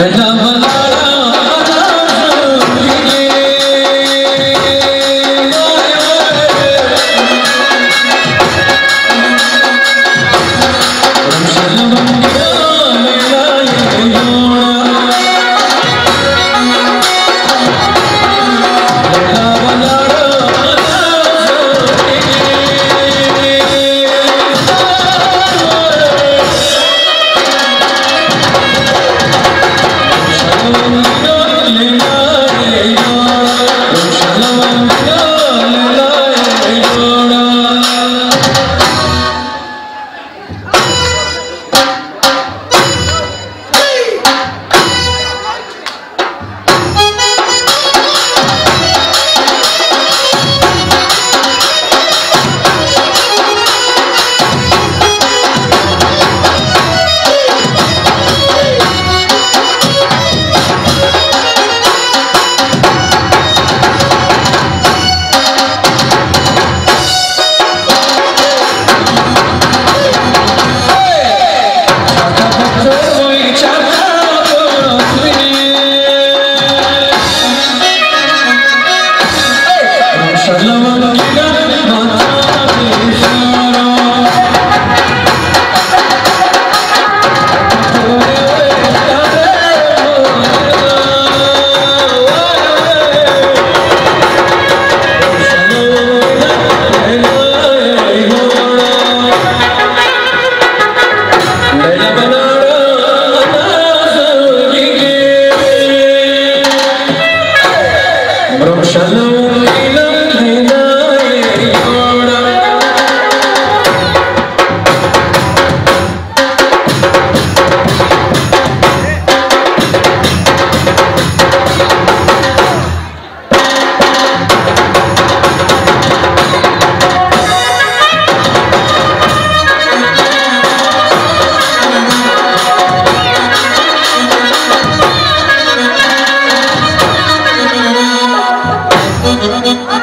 No. Oh,